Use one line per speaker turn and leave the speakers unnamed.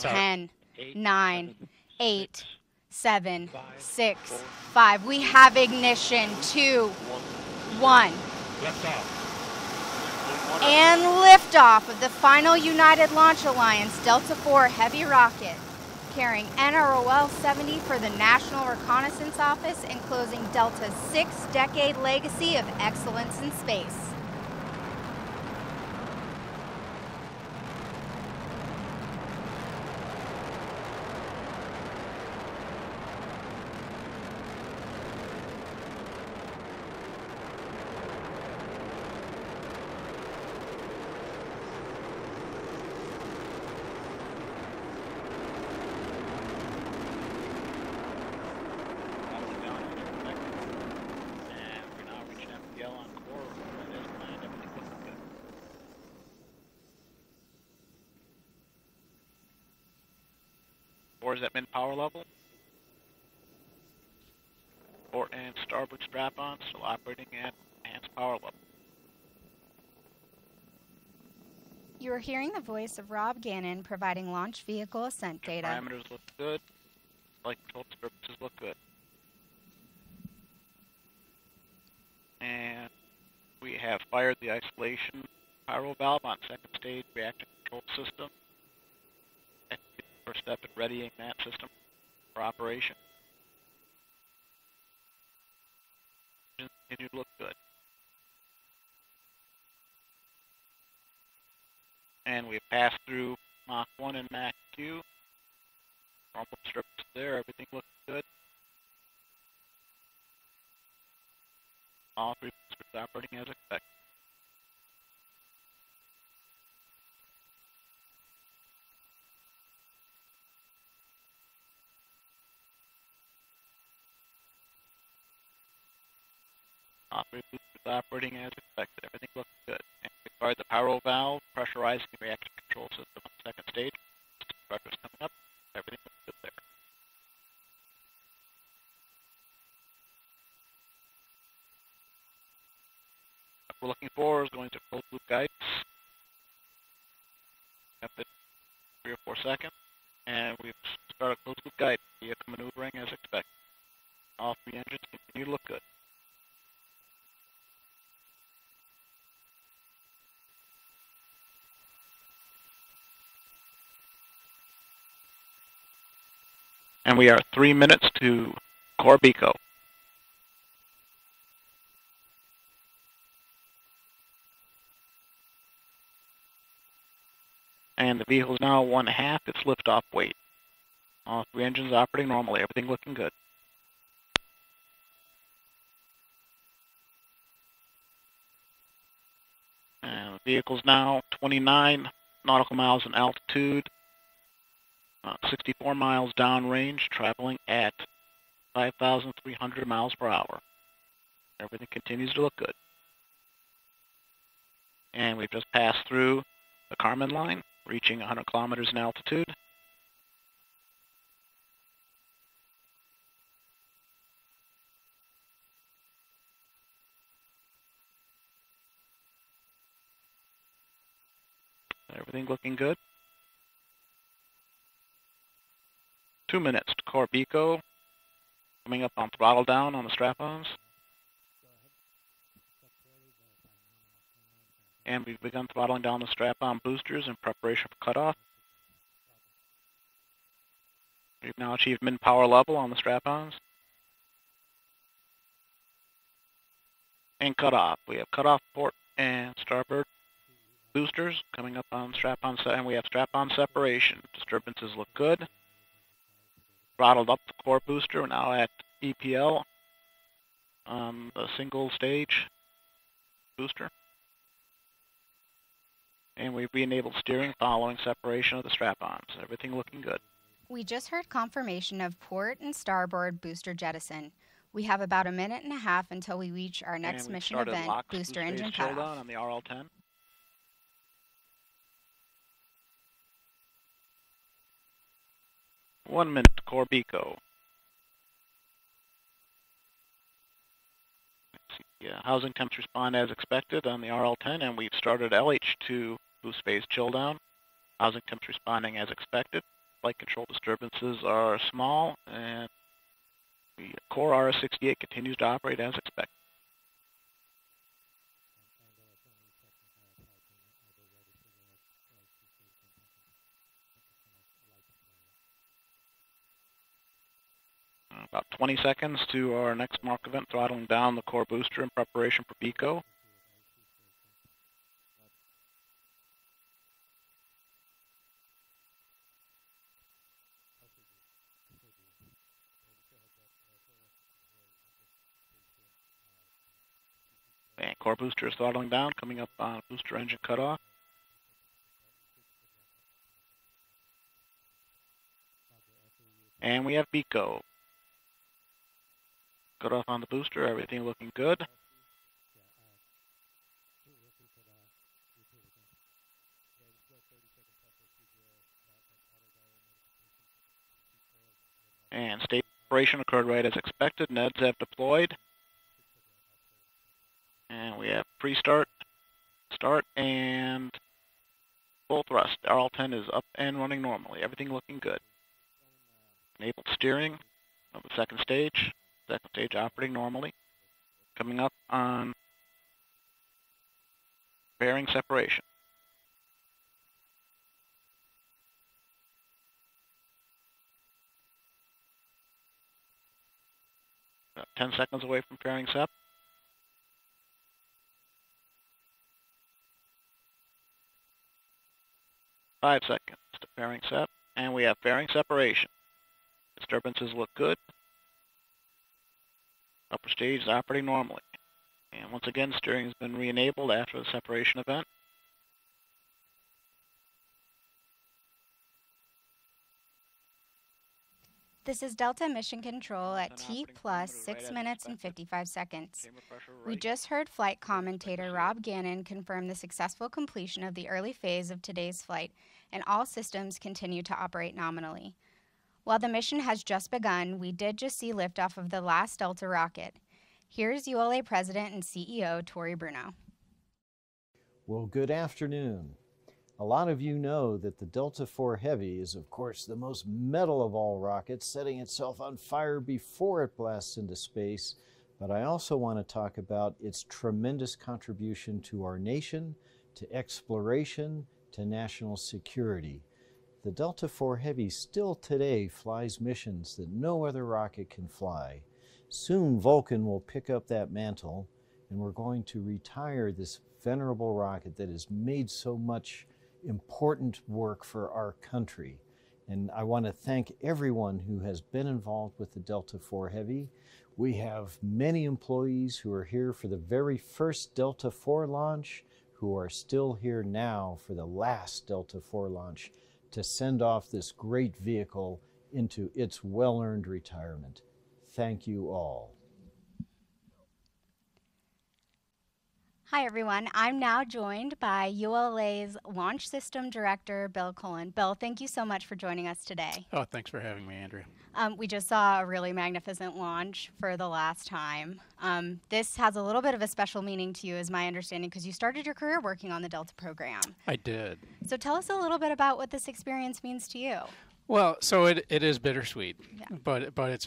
10, 9, 8, 7, 6, 5. We have ignition. 2, 1.
Left off.
And liftoff of the final United Launch Alliance Delta IV Heavy rocket, carrying NROL 70 for the National Reconnaissance Office and closing Delta's six decade legacy of excellence in space.
Probably down in expected. And we're now reaching FPL on core. That is planned. Everything looking good. Is at min power level. Port and starboard strap-on still operating at enhanced power level.
You are hearing the voice of Rob Gannon providing launch vehicle ascent data.
Parameters look good. Flight control disturbances look good. And we have fired the isolation pyro valve on second stage reaction control system. And step in readying that system for operation. Continue to look good. And we've passed through Mach 1 and Mach 2. Normal strips there, everything looks good. All three boosters operating as expected. Operating as expected. Everything looks good. And fired the pyro valve, pressurizing the reaction control system on the second stage. Pressure's coming up. Everything looks good there. What we're looking for is going to closed loop guidance. Up at three or four seconds. And we've started closed loop guidance. Vehicle maneuvering as expected. All three engines continue to look good. And we are three minutes to core BECO. And the vehicle is now one half its liftoff weight. All three engines operating normally, everything looking good. And the vehicle's now 29 nautical miles in altitude, uh, 64 miles downrange, traveling at 5,300 miles per hour. Everything continues to look good. And we've just passed through the Kármán line, reaching 100 kilometers in altitude. Everything looking good. Two minutes to core BECO. Coming up on throttle down on the strap-ons. And we've begun throttling down the strap-on boosters in preparation for cutoff. We've now achieved min-power level on the strap-ons. And cutoff. We have cutoff port and starboard boosters coming up on strap-on, and we have strap-on separation. Disturbances look good throttled up the core booster. We're now at EPL on the single stage booster. And we've re-enabled steering following separation of the strap-ons. Everything looking good.
We just heard confirmation of port and starboard booster jettison. We have about a minute and a half until we reach our next mission event, booster engine cutoff.
on the RL-10. One minute core BECO. Yeah, housing temps respond as expected on the RL-10, and we've started LH2 boost phase chill down. Housing temps responding as expected. flight control disturbances are small, and the core RS-68 continues to operate as expected. About 20 seconds to our next mark event, throttling down the core booster in preparation for BECO. And core booster is throttling down, coming up on booster engine cutoff. And we have BECO. Cutoff on the booster, everything looking good. And state operation occurred right as expected. NEDs have deployed. And we have pre-start, start, and full thrust. RL-10 is up and running normally. Everything looking good. Enabled steering of the second stage. Second stage operating normally. Coming up on fairing separation. About 10 seconds away from fairing sep. Five seconds to fairing sep, and we have fairing separation. Disturbances look good. Upper stage is operating normally. And once again, steering has been re-enabled after the separation event.
This is Delta Mission Control at T plus
parameters right
6 minutes and 55 seconds. We just heard flight commentator Rob Gannon confirm the successful completion of the early phase of today's flight, and all systems continue to operate nominally. While the mission has just begun, we did just see liftoff of the last Delta rocket. Here's ULA President and CEO Tory Bruno.
Well, good afternoon. A lot of you know that the Delta IV Heavy is, of course, the most metal of all rockets, setting itself on fire before it blasts into space. But I also want to talk about its tremendous contribution to our nation, to exploration, to national security. The Delta IV Heavy still today flies missions that no other rocket can fly. Soon Vulcan will pick up that mantle, and we're going to retire this venerable rocket that has made so much important work for our country. And I want to thank everyone who has been involved with the Delta IV Heavy. We have many employees who are here for the very first Delta IV launch, who are still here now for the last Delta IV launch to send off this great vehicle into its well earned retirement. Thank you all.
Hi, everyone. I'm now joined by ULA's Launch System Director, Bill Cullen. Bill, thank you so much for joining us today.
Oh, thanks for having me, Andrea.
Um, we just saw a really magnificent launch for the last time. Um, this has a little bit of a special meaning to you, is my understanding, because you started your career working on the Delta program.
I did.
So tell us a little bit about what this experience means to you.
Well, so it, it is bittersweet,
Yeah.
but but it's